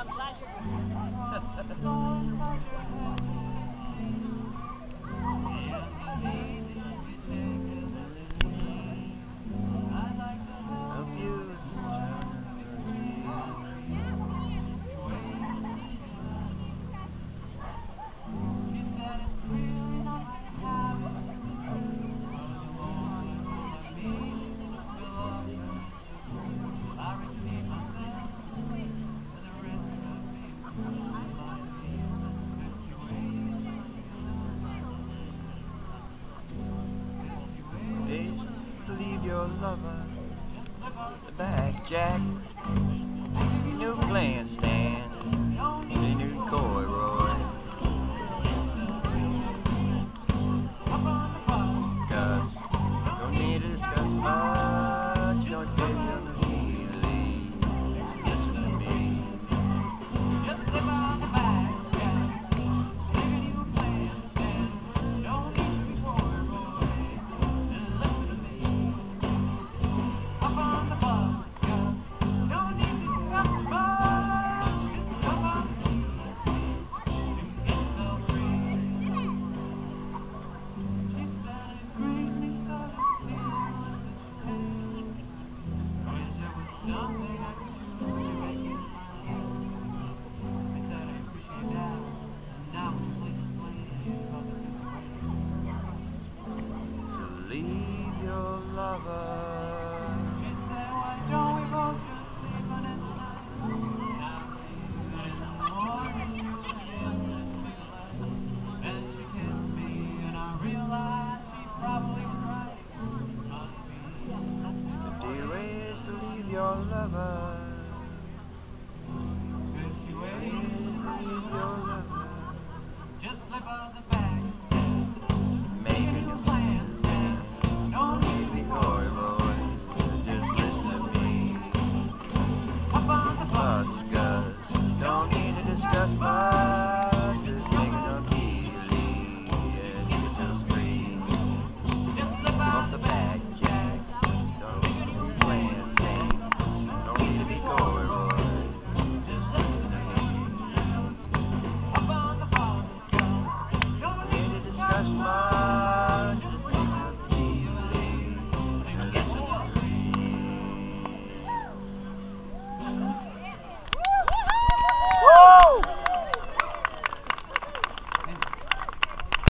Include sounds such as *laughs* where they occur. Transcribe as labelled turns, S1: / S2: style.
S1: I'm glad you're here.
S2: *laughs*
S3: lover back at
S2: New plans.
S3: leave your lover.
S2: She said, why don't we both just leave on it tonight? in the morning, in the streetlight. Then she kissed me, and I realized she probably was right. Must be. The deal
S3: is to leave your lover.
S2: just my.